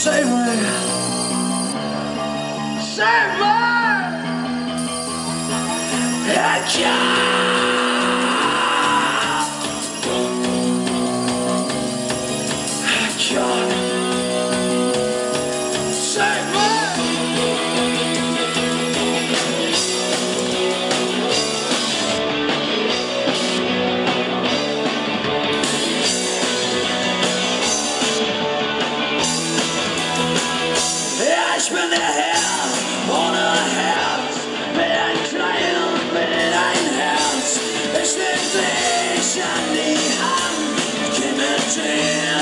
Save me. Save me. I.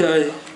Okay.